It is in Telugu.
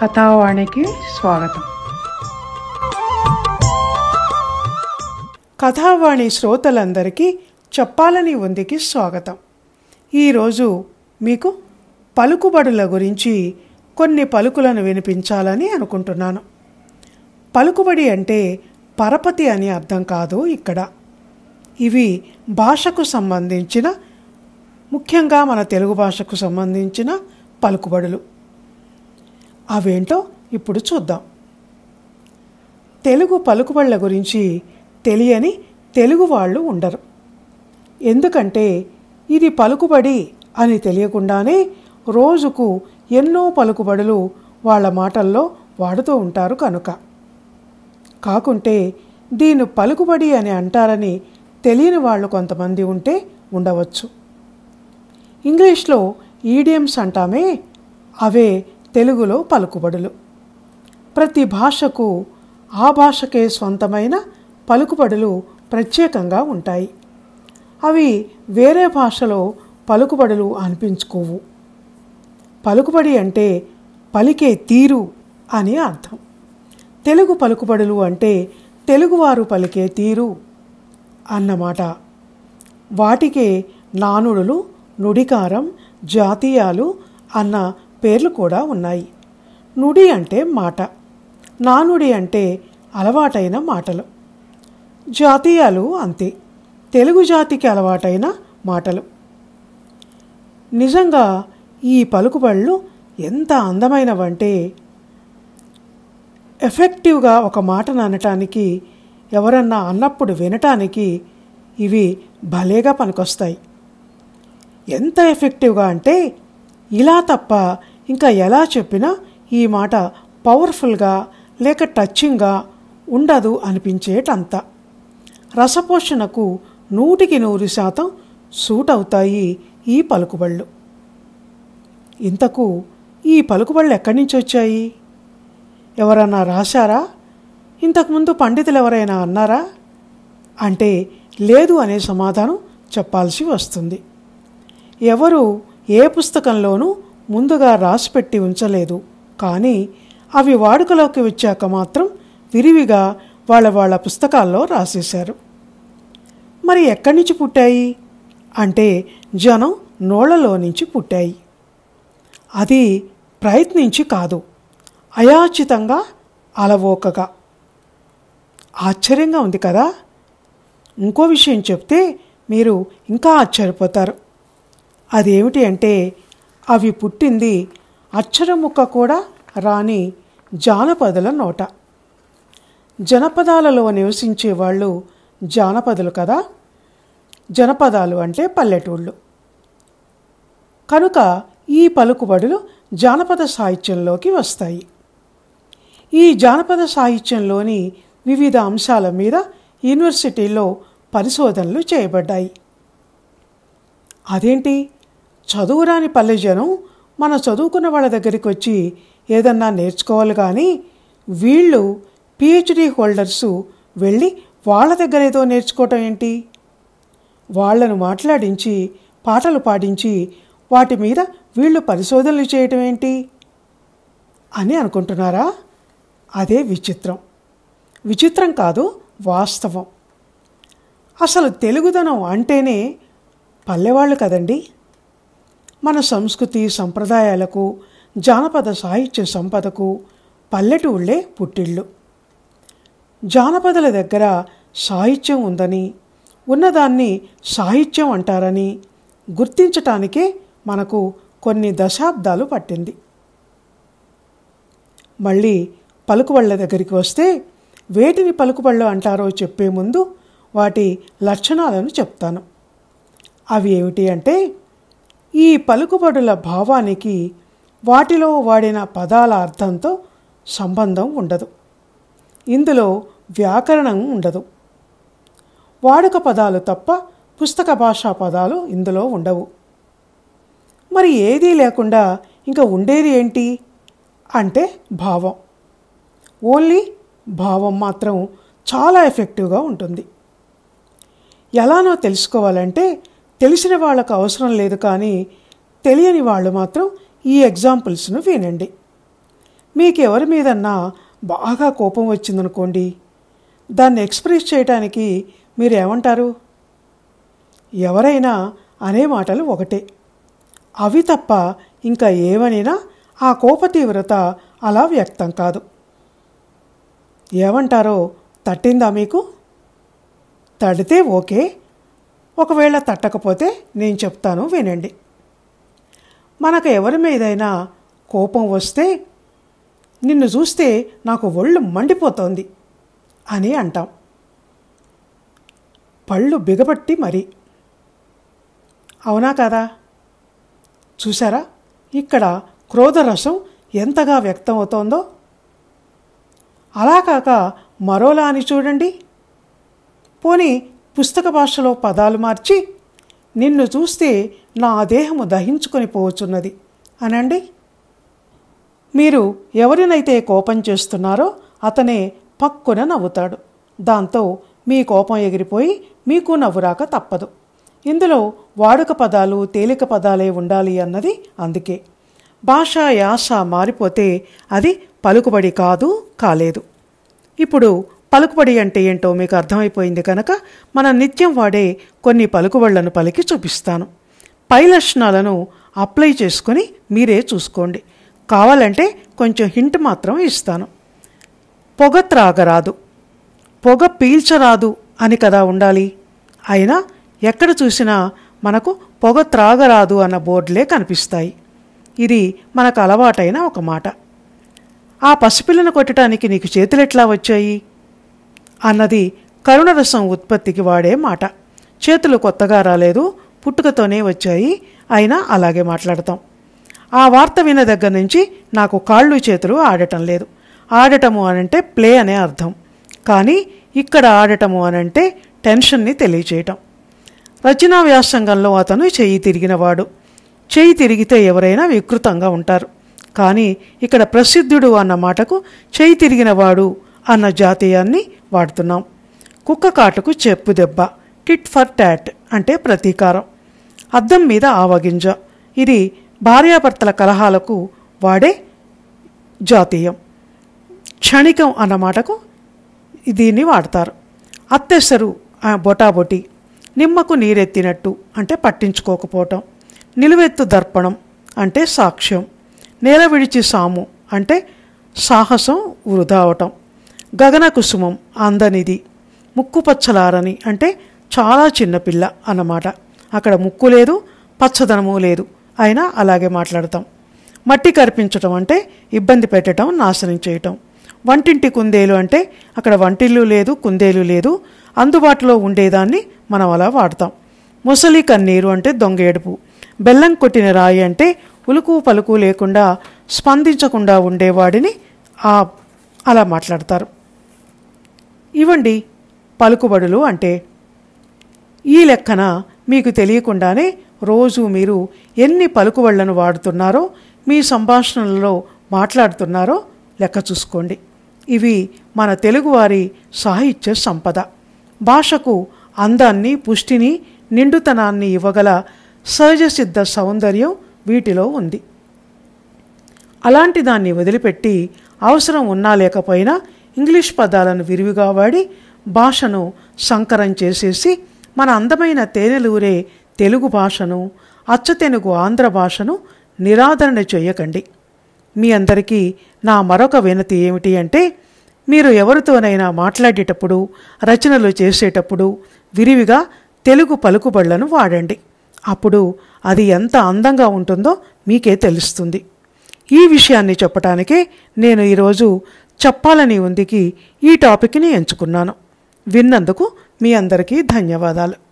కథావాణికి స్వాగతం. కథావాణి శ్రోతలందరికీ చెప్పాలని ఉందికి స్వాగతం. ఈరోజు మీకు పలుకుబడుల గురించి కొన్ని పలుకులను వినిపించాలని అనుకుంటున్నాను. పలుకుబడి అంటే పరపతి అని అర్థం కాదు ఇక్కడ. ఇవి భాషకు సంబంధించిన ముఖ్యంగా మన తెలుగు భాషకు సంబంధించిన పలుకుబడులు. అవేంటో ఇప్పుడు చూద్దాం. తెలుగు పలుకుబళ్ళ గురించి తెలియని తెలుగు వాళ్ళు ఉండరు. ఎందుకంటే ఇది పలుకుబడి అని తెలియకుండానే రోజుకు ఎన్నో పలుకుబడులు వాళ్ళ మాటల్లో వాడుతూ ఉంటారు కనుక. కాకుంటే దీన్ని పలుకుబడి అని అంటారని తెలియని వాళ్ళు కొంతమంది ఉంటే ఉండవచ్చు. ఇంగ్లీష్లో ఈడియమ్స్ అంటామే అవే తెలుగులో పలుకుబడులు. ప్రతి భాషకు ఆ భాషకే స్వంతమైన పలుకుబడులు ప్రత్యేకంగా ఉంటాయి. అవి వేరే భాషలో పలుకుబడులు అనిపించుకోవు. పలుకుబడి అంటే పలికే తీరు అని అర్థం. తెలుగు పలుకుబడులు అంటే తెలుగువారు పలికే తీరు అన్నమాట. వాటికే నానుడులు నుడికారం జాతీయాలు అన్న పేర్లు కూడా ఉన్నాయి. నుడి అంటే మాట. నానుడి అంటే అలవాటైన మాటలు. జాతీయాలు అంతే. తెలుగు జాతికి అలవాటైన మాటలు. నిజంగా ఈ పలుకుబళ్ళు ఎంత అందమైనవంటే ఎఫెక్టివ్గా ఒక మాటను అనటానికి ఎవరన్నా అన్నప్పుడు వినటానికి ఇవి భలేగా పనికొస్తాయి. ఎంత ఎఫెక్టివ్గా అంటే ఇలా తప్ప ఇంకా ఎలా చెప్పినా ఈ మాట పవర్ఫుల్గా లేక టచ్చింగ్గా ఉండదు అనిపించేటంత. రసపోషణకు నూటికి నూరు శాతం సూట్ అవుతాయి ఈ పలుకుబళ్ళు. ఇంతకు ఈ పలుకుబళ్ళు ఎక్కడి నుంచి వచ్చాయి? ఎవరన్నా రాశారా? ఇంతకుముందు పండితులు ఎవరైనా అన్నారా? అంటే లేదు అనే సమాధానం చెప్పాల్సి వస్తుంది. ఎవరు ఏ పుస్తకంలోనూ ముందుగా రాసిపెట్టి ఉంచలేదు. కానీ అవి వాడుకలోకి వచ్చాక మాత్రం విరివిగా వాళ్ళ వాళ్ళ పుస్తకాల్లో రాసేశారు. మరి ఎక్కడి నుంచి పుట్టాయి? అంటే జనం నోళ్ళలో నుంచి పుట్టాయి. అది ప్రయత్నించి కాదు అయాచితంగా అలవోకగా. ఆశ్చర్యంగా ఉంది కదా? ఇంకో విషయం చెప్తే మీరు ఇంకా ఆశ్చర్యపోతారు. అదేమిటి అంటే అవి పుట్టింది అక్షరముక్క కూడా రాని జానపదుల నోట. జనపదాలలో నివసించే వాళ్ళు జానపదులు కదా? జనపదాలు అంటే పల్లెటూళ్ళు. కనుక ఈ పలుకుబడులు జానపద సాహిత్యంలోకి వస్తాయి. ఈ జానపద సాహిత్యంలోని వివిధ అంశాల మీద యూనివర్సిటీలో పరిశోధనలు చేయబడ్డాయి. అదేంటి? చదువురాని పల్లె జనం మన చదువుకున్న వాళ్ళ దగ్గరికి వచ్చి ఏదన్నా నేర్చుకోవాలి కానీ వీళ్ళు పిహెచ్డి హోల్డర్సు వెళ్ళి వాళ్ళ దగ్గర ఏదో నేర్చుకోవటం ఏంటి? వాళ్ళను మాట్లాడించి పాటలు పాడించి వాటి మీద వీళ్ళు పరిశోధనలు చేయటం ఏంటి? అని అనుకుంటున్నారా? అదే విచిత్రం. విచిత్రం కాదు వాస్తవం. అసలు తెలుగుదనం అంటేనే పల్లెవాళ్ళు కదండీ? మన సంస్కృతి సంప్రదాయాలకు జానపద సాహిత్య సంపదకు పల్లెటూళ్ళే పుట్టిళ్ళు. జానపదుల దగ్గర సాహిత్యం ఉందని ఉన్నదాన్ని సాహిత్యం అంటారని గుర్తించటానికే మనకు కొన్ని దశాబ్దాలు పట్టింది. మళ్ళీ పలుకుబళ్ళ దగ్గరికి వస్తే వేటిని పలుకుబళ్ళు అంటారో చెప్పే ముందు వాటి లక్షణాలను చెప్తాను. అవి ఏమిటి అంటే ఈ పలుకుబడుల భావానికి వాటిలో వాడిన పదాల అర్థంతో సంబంధం ఉండదు. ఇందులో వ్యాకరణం ఉండదు. వాడుక పదాలు తప్ప పుస్తక భాషా పదాలు ఇందులో ఉండవు. మరి ఏదీ లేకుండా ఇంకా ఉండేది ఏంటి? అంటే భావం. ఓన్లీ భావం మాత్రం చాలా ఎఫెక్టివ్గా ఉంటుంది. ఎలానో తెలుసుకోవాలంటే తెలిసిన వాళ్ళకు అవసరం లేదు కానీ తెలియని వాళ్ళు మాత్రం ఈ ఎగ్జాంపుల్స్ను వినండి. మీకు ఎవరి మీదన్నా బాగా కోపం వచ్చిందనుకోండి దాన్ని ఎక్స్ప్రెస్ చేయడానికి మీరు ఏమంటారు ఎవరైనా అనే మాటలు ఒకటే. అవి తప్ప ఇంకా ఏమనినా ఆ కోప తీవ్రత అలా వ్యక్తం కాదు. ఏమంటారో తట్టిందా మీకు? తడితే ఓకే ఒకవేళ తట్టకపోతే నేను చెప్తాను వినండి. మనకు ఎవరి మీదైనా కోపం వస్తే నిన్ను చూస్తే నాకు ఒళ్ళు మండిపోతోంది అని అంటాం. పళ్ళు బిగబట్టి మరి. అవునా కదా? చూసారా ఇక్కడ క్రోధరసం ఎంతగా వ్యక్తం అవుతోందో అలా కాక మరోలా అని చూడండి. పోనీ పుస్తక భాషలో పదాలు మార్చి నిన్ను చూస్తే నా దేహము దహించుకొని పోవచ్చున్నది అనండి. మీరు ఎవరినైతే కోపం చేస్తున్నారో అతనే పక్కున నవ్వుతాడు. దాంతో మీ కోపం ఎగిరిపోయి మీకు నవ్వురాక తప్పదు. ఇందులో వాడుక పదాలు తేలిక పదాలే ఉండాలి అన్నది అందుకే. భాష యాస మారిపోతే అది పలుకుబడి కాదు కాలేదు. ఇప్పుడు పలుకుబడి అంటే ఏంటో మీకు అర్థమైపోయింది కనుక మనం నిత్యం వాడే కొన్ని పలుకుబళ్ళను పలికి చూపిస్తాను. పై లక్షణాలను అప్లై చేసుకొని మీరే చూసుకోండి. కావాలంటే కొంచెం హింట్ మాత్రం ఇస్తాను. పొగ త్రాగరాదు. పొగ పీల్చరాదు అని కదా ఉండాలి. అయినా ఎక్కడ చూసినా మనకు పొగ త్రాగరాదు అన్న బోర్డులే కనిపిస్తాయి. ఇది మనకు అలవాటైన ఒక మాట. ఆ పసిపిల్లను కొట్టడానికి నీకు చేతులెట్లా వచ్చాయి? అన్నది కరుణరసం ఉత్పత్తికి వాడే మాట. చేతులు కొత్తగా రాలేదు పుట్టుకతోనే వచ్చాయి అయినా అలాగే మాట్లాడతాం. ఆ వార్త విన్న దగ్గర నుంచి నాకు కాళ్ళు చేతులు ఆడటం లేదు. ఆడటము అనంటే ప్లే అనే అర్థం. కానీ ఇక్కడ ఆడటము అనంటే టెన్షన్ని తెలియచేయటం. రచనా వ్యాసంగంలో అతను చెయ్యి తిరిగినవాడు. చెయ్యి తిరిగితే ఎవరైనా వికృతంగా ఉంటారు. కానీ ఇక్కడ ప్రసిద్ధుడు అన్న మాటకు చెయ్యి తిరిగినవాడు అన్న జాతీయాన్ని వాడుతున్నాం. కుక్క కాటుకు చెప్పు దెబ్బ టిట్ ఫర్ టాట్ అంటే ప్రతీకారం. అద్దం మీద ఆవగింజ ఇది భార్యాభర్తల కలహాలకు వాడే జాతీయం. క్షణికం అన్న మాటకు దీన్ని వాడతారు. అత్తెసరు బొటాబొటి. నిమ్మకు నీరెత్తినట్టు అంటే పట్టించుకోకపోవటం. నిలువెత్తు దర్పణం అంటే సాక్ష్యం. నేల విడిచి సాము అంటే సాహసం వృధా అవటం. గగన కుసుమం అందనిది ముక్కు పచ్చలారని అంటే చాలా చిన్నపిల్ల అన్నమాట. అక్కడ ముక్కు లేదు పచ్చదనము లేదు. అయినా అలాగే మాట్లాడతాం. మట్టి కరిపించటం అంటే ఇబ్బంది పెట్టడం నాశనం చేయటం. వంటింటి కుందేలు అంటే అక్కడ వంటిల్లు లేదు కుందేలు లేదు. అందుబాటులో ఉండేదాన్ని మనం అలా వాడతాం. ముసలి కన్నీరు అంటే దొంగ ఏడుపు. బెల్లం కొట్టిన రాయి అంటే ఉలుకు పలుకు లేకుండా స్పందించకుండా ఉండేవాడిని ఆ అలా మాట్లాడతారు. ఇవ్వండి పలుకుబడులు అంటే ఈ లెక్కన మీకు తెలియకుండానే రోజు మీరు ఎన్ని పలుకుబళ్ళను వాడుతున్నారో మీ సంభాషణలలో మాట్లాడుతున్నారో లెక్క చూసుకోండి. ఇవి మన తెలుగువారి సాహిత్య సంపద. భాషకు అందాన్ని పుష్టిని నిండుతనాన్ని ఇవ్వగల సహజసిద్ధ సౌందర్యం వీటిలో ఉంది. అలాంటి దాన్ని వదిలిపెట్టి అవసరం ఉన్నా లేకపోయినా ఇంగ్లీష్ పదాలను విరివిగా వాడి భాషను సంకరం చేసేసి మన అందమైన తేనెలూరే తెలుగు భాషను అచ్చతెనుగు ఆంధ్ర భాషను నిరాదరణ చేయకండి. మీ అందరికీ నా మరొక వినతి ఏమిటి అంటే మీరు ఎవరితోనైనా మాట్లాడేటప్పుడు రచనలు చేసేటప్పుడు విరివిగా తెలుగు పలుకుబళ్ళను వాడండి. అప్పుడు అది ఎంత అందంగా ఉంటుందో మీకే తెలుస్తుంది. ఈ విషయాన్ని చెప్పటానికే నేను ఈరోజు చెప్పాలని ఉందికి ఈ టాపిక్ని ఎంచుకున్నాను. విన్నందుకు మీ అందరికీ ధన్యవాదాలు.